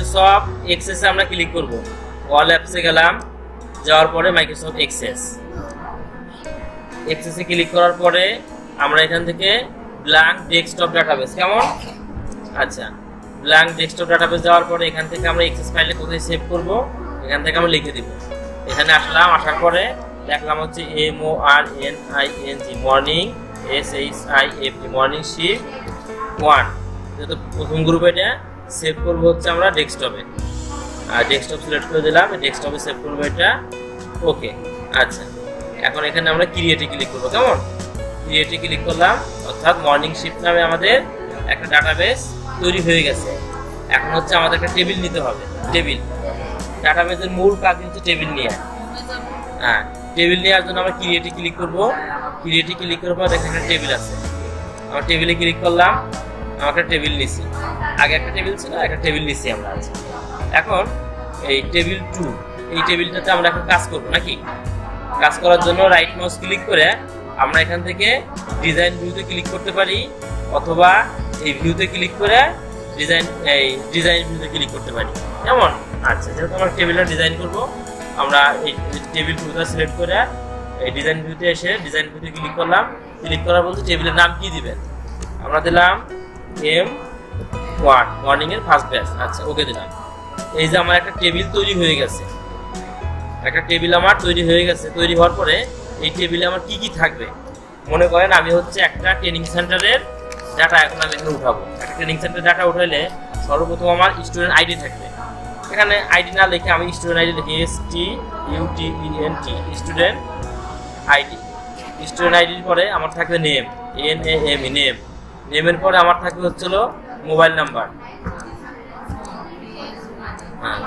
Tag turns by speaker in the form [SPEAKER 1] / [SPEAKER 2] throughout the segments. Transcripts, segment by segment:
[SPEAKER 1] Microsoft এক্সেসে আমরা click করব। All অ্যাপসে গেলাম, যাওয়ার পরে মাইক্রোসফট এক্সেস এক্সেসে ক্লিক করার পরে আমরা এখান থেকে ব্ল্যাঙ্ক ডেস্কটপ ডাটাবেস কেমন? আচ্ছা ব্ল্যাঙ্ক ডেস্কটপ ডাটাবেস যাওয়ার পরে এখান থেকে আমরা এক্সেস ফাইলে কোথায় সেভ করব? এখান থেকে আমরা লিখে দিব। এখানে আসলাম, আসার পরে দেখলাম হচ্ছে M O R N I N G morning S H I F morning shift one যেহেতু প্রথম গ্রুপ এটা। সেভ করব হচ্ছে আমরা ডেস্কটপে। আর ডেস্কটপ সিলেক্ট করে দিলাম ডেস্কটপে সেভ করব এটা। ওকে আচ্ছা। এখন এখানে আমরা ক্রিয়েটে ক্লিক করব, কেমন? ক্রিয়েটে ক্লিক করলাম, অর্থাৎ মর্নিং শিফট নামে আমাদের একটা ডাটাবেস তৈরি হয়ে গেছে। এখন হচ্ছে আমাদের একটা টেবিল নিতে হবে টেবিল ডাটাবেসের মূল কাজ হচ্ছে টেবিল নিয়ে হ্যাঁ টেবিল নেওয়ার জন্য আমরা ক্রিয়েটে ক্লিক করব। ক্রিয়েটে ক্লিক করার পর দেখেন একটা টেবিল আছে। আমরা টেবিলে ক্লিক করলাম একটা টেবিল নিছি। আগে একটা টেবিল ছিল, একটা টেবিল নিছি আমরা আজকে এখন এই টেবিল টু এই টেবিলটাতে আমরা এখন কাজ করব নাকি? কাজ করার জন্য রাইট মাউস ক্লিক করে আমরা এখান থেকে ডিজাইন ভিউতে ক্লিক করতে পারি, অথবা এই ভিউতে ক্লিক করে ডিজাইন এই ডিজাইন ভিউতে ক্লিক করতে পারি। কেমন? আচ্ছা যেহেতু আমরা টেবিলটা ডিজাইন করব, আমরা এই টেবিল ভিউটা সিলেক্ট করে এই ডিজাইন ভিউতে এসে ডিজাইন ভিউতে ক্লিক করলাম। ক্লিক করার বলতে টেবিলের নাম কি দিবেন? আমরা দিলাম এম ওয়ান মর্নিং এর ফার্স্ট ব্যাচ আচ্ছা ওকে দিলাম। এই যে আমার একটা টেবিল তৈরি হয়ে গেছে। একটা টেবিল আমার তৈরি হয়ে গেছে। তৈরি হওয়ার পরে এই টেবিলে আমার কি কি থাকবে? মনে করেন আমি হচ্ছে একটা ট্রেনিং সেন্টারের ডাটা এখন আমি এখানে উঠাবো। একটা ট্রেনিং সেন্টার ডাটা উঠাইলে সর্বপ্রথম আমার স্টুডেন্ট আইডি থাকবে। এখানে আইডি না লিখে আমি স্টুডেন্ট আইডি লিখি। S T U D E N T student ID student আইডির পরে আমার থাকবে name N A M name নেমের পরে আমার থাকবে হচ্ছিল মোবাইল নাম্বার। হ্যাঁ।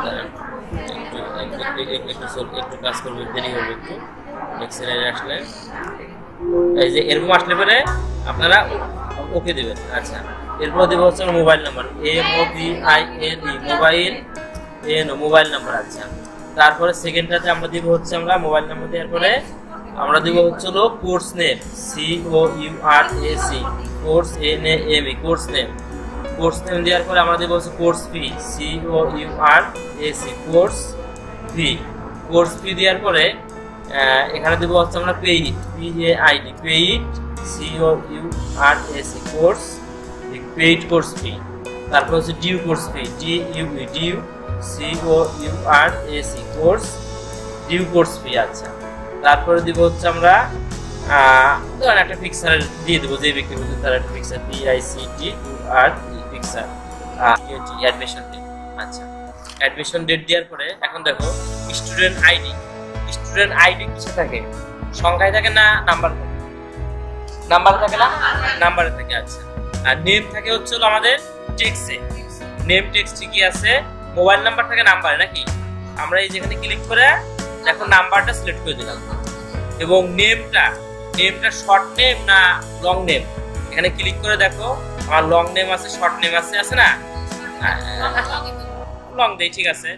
[SPEAKER 1] একটু কাজ করবে দেরি হবে একটু। নেক্সট আসলে। এই যে এরকম আসলে পরে আপনারা ওকে দেবেন। আচ্ছা এরপর দেবো হচ্ছে mobile number. M O B I N E, mobile N mobile number. আচ্ছা তারপরে সেকেন্ডটাতে আমরা দিব হচ্ছে আমরা মোবাইল নাম্বার দেওয়ার পরে আমরা দিব হচ্ছে হলো course name C O U R A C course N A M E course name course name দেওয়ার পরে আমরা দেবো হচ্ছে course fee C O U R A C course fee course fee দেওয়ার পরে এখানে দেবো হচ্ছে আমরা paid P A I D paid C O U R A C course paid course fee তারপর হচ্ছে due course fee D U due C O U R A C course due course fee আচ্ছা। তারপরে দিব হচ্ছে আমরা ধরেন একটা picture দিয়ে দেবো যে ব্যক্তি বলছে তার একটা picture P I C T R picture admission date আচ্ছা অ্যাডমিশন ডেট দেওয়ার পরে এখন দেখো স্টুডেন্ট আইডি স্টুডেন্ট আইডি কিসে থাকে, সংখ্যায় থাকে না নাম্বার থাকে। নাম্বার থাকে না? নাম্বারে থাকে আচ্ছা। আর নেম থাকে হচ্ছে আমাদের টেক্সে নেম টেক্সট কি আছে? মোবাইল নাম্বার থাকে নাম্বারে নাকি? আমরা এই যেখানে ক্লিক করে দেখো নাম্বারটা সিলেক্ট করে দিলাম। এবং নেমটা নেমটা শর্ট নেম না লং নেম এখানে ক্লিক করে দেখো আমার লং নেম আছে শর্ট নেম আছে আছে না? লং দেই, ঠিক আছে।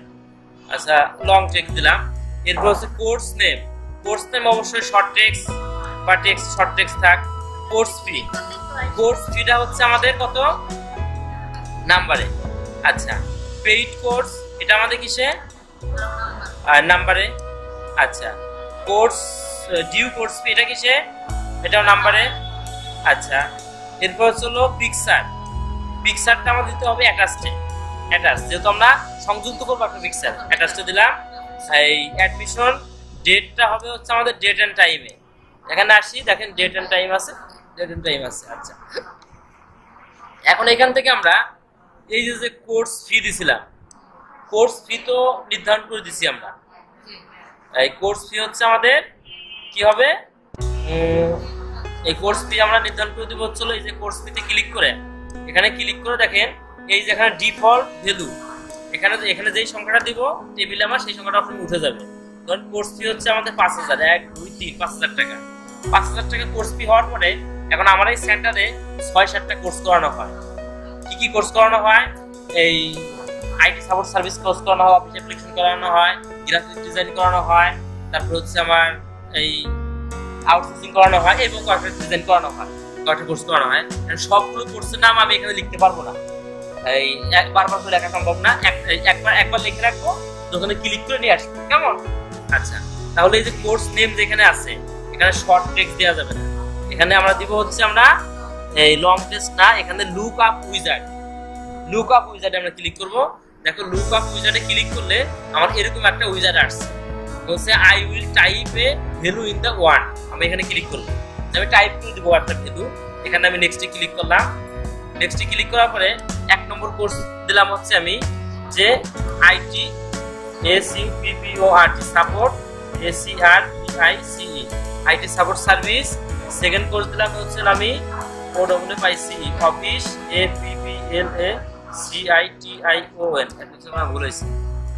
[SPEAKER 1] আচ্ছা লং টেক্সট দিলাম। এরপর হচ্ছে কোর্স নেম কোর্স নেম অবশ্যই শর্ট টেক্সট বা টেক্সট শর্ট টেক্সট থাক। কোর্স ফি কোর্স ফিটা হচ্ছে আমাদের কত? নাম্বারে আচ্ছা পেইড কোর্স এটা আমাদের কিসে? নাম্বারে আচ্ছা। কোর্স ডিউ কোর্স ফি এটা কিসে? এটাও নাম্বারে আচ্ছা। এরপর হচ্ছে হলো পিকচার পিকচারটা আমাদের দিতে হবে অ্যাটাচে অ্যাটাচ যেহেতু আমরা সংযুক্ত করব একটা পিকচার অ্যাটাচটা দিলাম। এই অ্যাডমিশন ডেটটা হবে হচ্ছে আমাদের ডেট অ্যান্ড টাইমে এখানে আসি, দেখেন ডেট অ্যান্ড টাইম আছে। ডেট অ্যান্ড টাইম আছে আচ্ছা। এখন এখান থেকে আমরা এই যে যে কোর্স ফি দিছিলাম কোর্স ফি তো নির্ধারণ করে দিছি আমরা। এই কোর্স ফি হচ্ছে আমাদের, কি হবে? এই কোর্স ফি আমরা নির্ধারণ করে দিব হচ্ছিল এই যে কোর্স ফিতে ক্লিক করে। এখানে ক্লিক করে দেখেন, এই যে এখানে ডিফল্ট ভ্যালু এখানে এখানে যেই সংখ্যাটা দিব টেবিলে আমার সেই সংখ্যাটা আপনি উঠে যাবে। ধরুন কোর্স ফি হচ্ছে আমাদের পাঁচ হাজার, এক, দুই, তিন, পাঁচ হাজার টাকা। পাঁচ হাজার টাকা কোর্স ফি হওয়ার পরে এখন আমার এই সেন্টারে ছয়, সাতটা কোর্স করানো হয়। কি কি কোর্স করানো হয়? এই আইটি সাপোর্ট সার্ভিস কোর্স করানো হয় অফিস অ্যাপ্লিকেশন করানো হয় গ্রাফিক ডিজাইন করানো হয়, তারপর হচ্ছে আমার এই আউটসোর্সিং করানো হয় এবং কয়েকটা ডিজাইন করানো হয়, কয়েকটা কোর্স করানো হয়। সবগুলো কোর্সের নাম আমি এখানে লিখতে পারব না। এই বারবার করে লেখা সম্ভব না। একবার একবার লিখে রাখব ওখানে ক্লিক করে নিয়ে আসব। কেমন? আচ্ছা তাহলে এই যে কোর্স নেম যেখানে আছে, এখানে শর্ট টেক্সট দেওয়া যাবে না। এখানে আমরা দিব হচ্ছে আমরা এই লং টেক্সট না, এখানে look up wizard look up উইজার্ডে আমরা ক্লিক করব। দেখো লুক আপ উইজার্ডে ক্লিক করলে আমার এরকম একটা উইজার্ড আসছে। বলছে I will type a value in the word আমি এখানে ক্লিক করব আমি টাইপ করে দিব একটা ভ্যালু এখানে আমি নেক্সটে ক্লিক করলাম। নেক্সটে ক্লিক করার পরে এক নম্বর কোর্স দিলাম হচ্ছে আমি যে IT S U P P O R T support S C R P I C E IT support service second course দিলাম হচ্ছে আমি O W I C E office L A C I T I O N আমার ভুল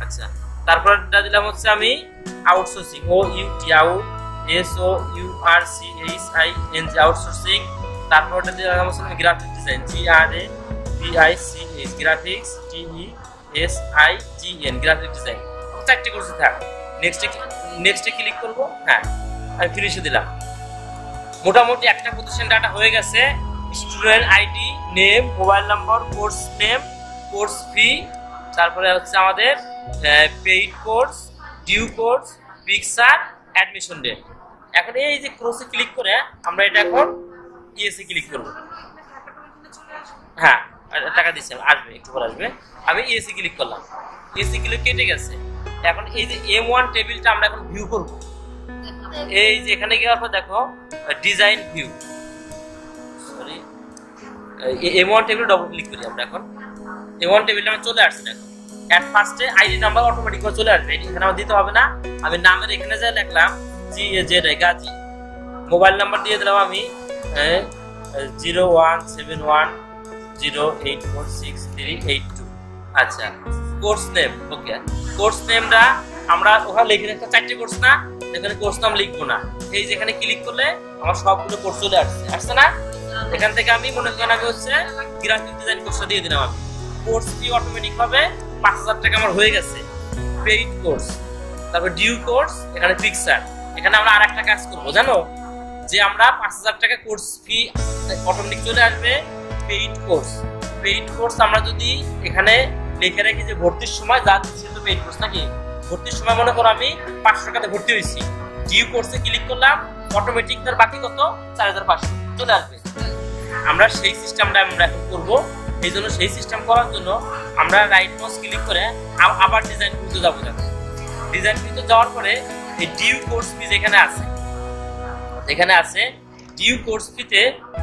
[SPEAKER 1] আচ্ছা দিলাম হচ্ছে আমি outsourcing O U T out S O U R C H I N G outsourcing তারপর দিলাম হচ্ছে আমি graphic design G R A P I C H graphics T E S I G N graphic design চারটি কোর্সে থাক। নেক্সটে নেক্সটে click করব? হ্যাঁ আমি ফিনিশে দিলাম। মোটামুটি একটা প্রতিষ্ঠান ডাটা হয়ে গেছে। Student ID name mobile number course name course fee তারপরে হচ্ছে আমাদের paid course due course picture admission date এখন এই যে ক্রোসে ক্লিক করে আমরা এটা এখন ইএসএ ক্লিক করব। হ্যাঁ টাকা দিচ্ছি আসবে, একটু পর আসবে। আমি ইএসি ক্লিক করলাম। ইএসি ক্লিক কেটে গেছে। এখন এই যে এম ওয়ান টেবিলটা আমরা এখন ভিউ করব। এই যে এখানে গিয়ে পর দেখো design view M one table double click করি আমরা এখন। এম ওয়ান টেবিলটা আমার চলে আসছে দেখো। অ্যাট ফার্স্টে আইডি নাম্বার অটোমেটিক করে চলে আসবে। এখানে আমার দিতে হবে না। আমি নামের এখানে যা লিখলাম G A Z I Gazi mobile number দিয়ে দিলাম আমি zero one seven one zero eight four six three eight two আচ্ছা কোর্স নেম ওকে কোর্স নেমটা আমরা ওখানে লিখে রাখতে চারটে কোর্স না, এখানে কোর্স নাম লিখব না। এই যেখানে ক্লিক করলে আমার সবগুলো কোর্স চলে আসছে। আসছে না? এখান থেকে আমি মনে করেন আমি হচ্ছে গ্রাফিক ডিজাইন কোর্সটা দিয়ে দিলাম আমি। কোর্স ফি অটোমেটিক হবে? পাঁচ হাজার টাকা আমার হয়ে গেছে। পেইড কোর্স তারপর ডিউ কোর্স এখানে পিকচার এখানে আমরা আর একটা কাজ করব, জানো? যে আমরা পাঁচ হাজার টাকা কোর্স ফি অটোমেটিক চলে আসবে পেইড কোর্স পেইড কোর্স আমরা যদি এখানে লিখে রাখি যে ভর্তির সময়, যা দিচ্ছি তো পেইড কোর্স নাকি? ভর্তির সময় মনে করো আমি পাঁচশো টাকাতে ভর্তি হয়েছি। ডিউ কোর্সে ক্লিক করলাম অটোমেটিক তার বাকি কত? চার হাজার পাঁচশো। চলে আসবে। আমরা সেই সিস্টেমটা আমরা এখন করব। এই জন্য সেই সিস্টেম করার জন্য আমরা রাইট মাউস ক্লিক করে আবার ডিজাইন ভিউতে যাব যাব ডিজাইন ভিউতে যাওয়ার পরে এই ডিউ কোর্স ফি যেখানে আছে, এখানে আছে ডিউ কোর্স ফিতে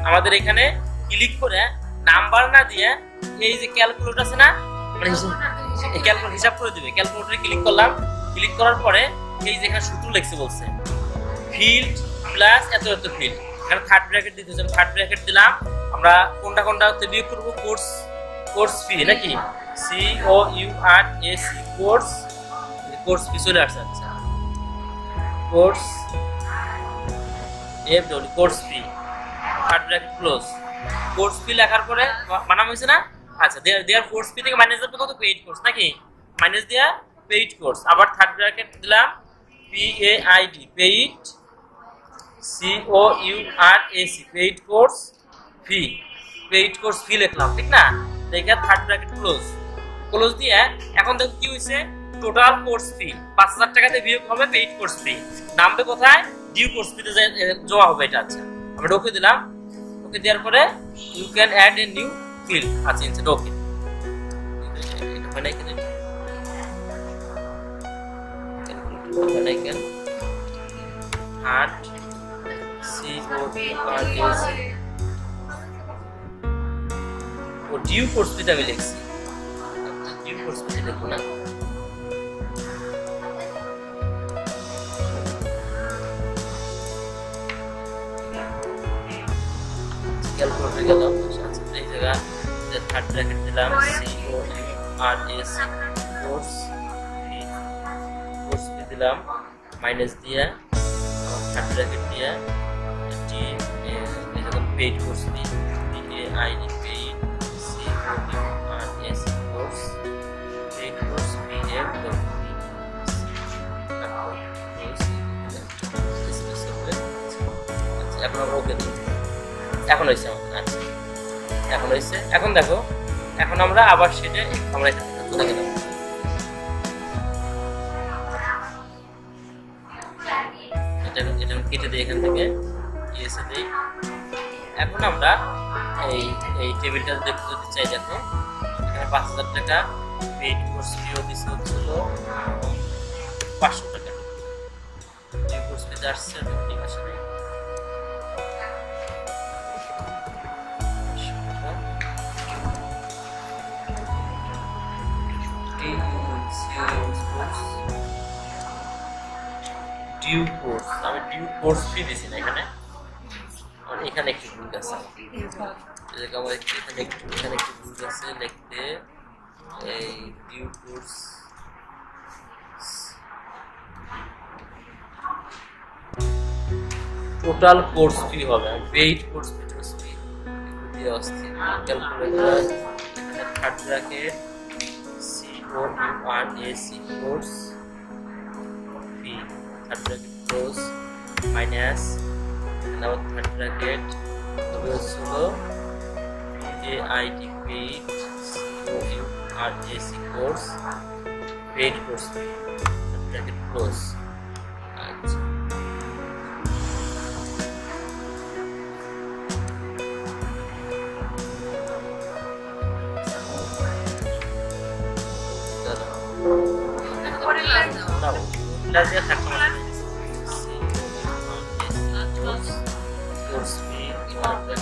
[SPEAKER 1] আমাদের এখানে ক্লিক করে নাম্বার না দিয়ে এই যে ক্যালকুলেটর আছে না মানে ক্যালকুলেটর হিসাব করে দিবে। ক্যালকুলেটরে ক্লিক করলাম। ক্লিক করার পরে এই যে এখানে সূত্র লিখছে বলছে ফিল্ড প্লাস এত এত ফিল্ড এখানে থার্ড ব্র্যাকেট দিতে হচ্ছে। থার্ড ব্র্যাকেট দিলাম। আমরা কোনটা কোনটা হচ্ছে বিয়োগ করব? কোর্স কোর্স ফি নাকি? C O U R A C course course fee চলে আসছে। আচ্ছা। Course F W course fee third bracket close course fee লেখার পরে বানাম হয়েছে না? আচ্ছা দেয়ার দেয়ার কোর্স ফি থেকে মাইনাস দেবে কত পেইড কোর্স নাকি? মাইনাস দেয়া পেইড কোর্স আবার থার্ড ব্র্যাকেট দিলাম P A I D paid C O U R A C paid course fee paid course fee লিখলাম, ঠিক না? দেখে থার্ড ব্র্যাকেট ক্লোজ ক্লোজ দিয়ে এখন দেখো কি হয়েছে টোটাল কোর্স ফি পাঁচ হাজার টাকাতে বিয়োগ হবে পেইড কোর্স ফি নামবে কোথায়? ডিউ কোর্স ফিতে জমা হবে এটা আচ্ছা। আমরা ওকে দিলাম। ওকে দেওয়ার পরে you can add a new field আচ্ছা ইনসাইড ওকে এটা হয় না এখানে হয় না এখানে heart C O R S O due course ফিতে আমি লিখছি ডিউ কোর্স ফিতে লিখব না ক্যালকুলেটর গেলাম আচ্ছা এই জায়গা থার্ড ব্র্যাকেট দিলাম C O R S course fee course fee দিলাম মাইনাস দিয়ে থার্ড ব্র্যাকেট দিয়ে টি এরকম paid course fee P A I D paid C O R S course paid course P F W এখন আমরা ওকে দিই এখন হয়েছে আমাদের আচ্ছা এখন হয়েছে। এখন দেখো, এখন আমরা আবার সেটা আমরা কেটে দিই এখান থেকে। এখন আমরা এই এই টেবিলটা দেখতে চাই, দেখো, এখানে পাঁচ হাজার টাকা পেইড কোর্স ফিও দিচ্ছে হচ্ছিল পাঁচশো টাকা। ডিউ কোর্স আমি ডিউ কোর্স ফি দিছি না এখানে। এখানে একটু ভুল আছে। আমার এখানে একটু এখানে একটু ভুল আছে লিখতে। এই due course total course fee হবে পেইড কোর্স ফি টোর্স এখানে third bracket C O U R A C course 100 crores minus another 100 get
[SPEAKER 2] the words হলো
[SPEAKER 1] VAIT paid COURJC course paid course bracket close আচ্ছা Gracias a todos. of the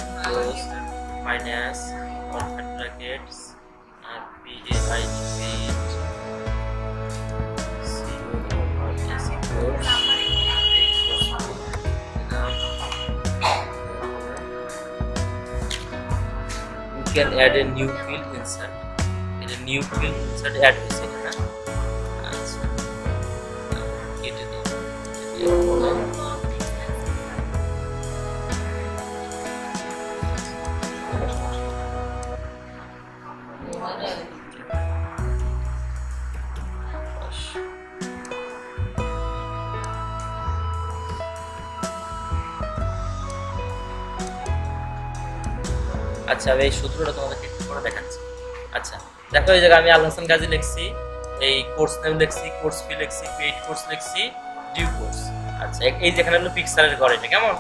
[SPEAKER 1] finance open and PAI you can add a new field insert. Add a new field insert add this in get it in. আচ্ছা এই সূত্রটা তোমাদেরকে একটু করে দেখাচ্ছি। আচ্ছা দেখো এই জায়গায় আমি আল হাসান গাজী লিখছি এই কোর্স নেম লিখছি কোর্স ফি লিখছি পেইড কোর্স লিখছি ডিউ কোর্স আচ্ছা এই- যেখানে হলো পিক্সারের ঘর এটা কেমন?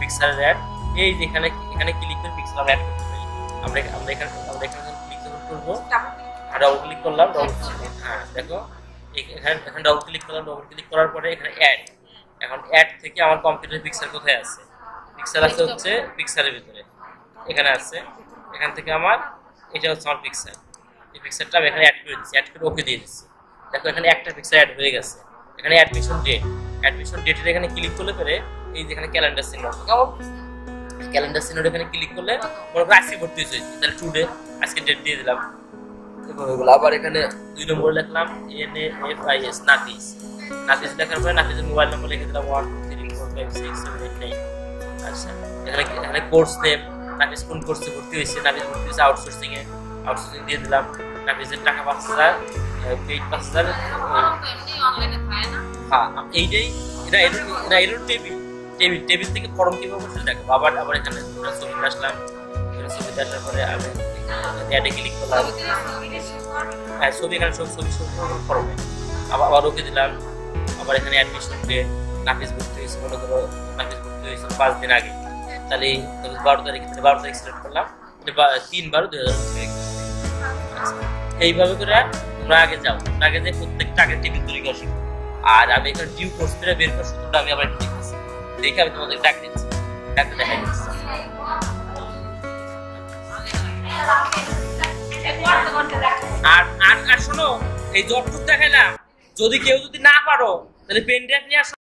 [SPEAKER 1] পিক্সারের অ্যাড এই যেখানে এখানে ক্লিক করে পিক্সার আমরা অ্যাড করতে পারি আমরা আমরা এখানে আমরা এখানে ক্লিক করব আর ডবল ক্লিক করলাম ডবল হ্যাঁ দেখো এখানে এখানে ডবল ক্লিক করলাম ডবল ক্লিক করার পরে এখানে অ্যাড এখন অ্যাড থেকে আমার কম্পিউটার পিক্সার কোথায় আছে? পিক্সার আছে হচ্ছে পিক্সারের ভিতরে। এখানে আছে। এখান থেকে আমার এটা হচ্ছে আমার পিক্সার এই পিক্সারটা আমি এখানে অ্যাড করে দিচ্ছি অ্যাড করে ওকে দিয়ে দিচ্ছি। দেখো এখানে একটা পিক্সার অ্যাড হয়ে গেছে। এখানে অ্যাডমিশন ডেট অ্যাডমিশন ডেটের এখানে ক্লিক করলে পরে এই যেখানে ক্যালেন্ডার সিন কেমন? ক্যালেন্ডার সিনোড এখানে ক্লিক করলে মনে করো আজকে ভর্তি হয়েছে। তাহলে টুডে আজকে ডেট দিয়ে দিলাম। আবার এখানে দুই নম্বর লিখলাম N F I S Nafis. Nafis লেখার পরে নাফিসের মোবাইল নম্বর লিখে দিলাম one two three four five six seven eight nine আচ্ছা এখানে এখানে কোর্স নেম নাফিস কোন কোর্সে ভর্তি হয়েছে নাফিস ভর্তি হয়েছে আউটসোর্সিং এ আউটসোর্সিং দিয়ে দিলাম নাফিসের টাকা পাঁচ হাজার পেইড পাঁচ হাজার হ্যাঁ এইটাই এটা এটা টেবিল টেবিল টেবিল থেকে ফর্ম কীভাবে বসে দেখো? আবার আবার এখানে ছবিতে আসলাম ছবিতে আসার পরে আমি অ্যাডে ক্লিক করলাম। হ্যাঁ ছবি এখানে সব, ছবি ছবি ফর্মে আবার আবার ওকে দিলাম, আবার এখানে অ্যাডমিশন ডে নাফিস ভর্তি হয়েছে, মনে করো নাফিস ভর্তি হয়েছে পাঁচ দিন আগে। তাহলে তাহলে বারো তারিখ বারো তারিখ সিলেক্ট করলাম। এটা তিন বারো দুই হাজার এইভাবে করে তোমরা আগে যাও আগে যে প্রত্যেকটা আগে টেবিল তৈরি করা শিখো আর আমি এখানে ডিউ কোর্স করে বের করার সূত্রটা আমি আবার দেখতেছি। দেখে আমি তোমাদের ডাক দিচ্ছি। ডাকতে দেখা দিচ্ছি। আর আর শোনো, এই জটটুক দেখাইলাম। যদি কেউ যদি না পারো, তাহলে পেন ড্রাইভ নিয়ে আসো।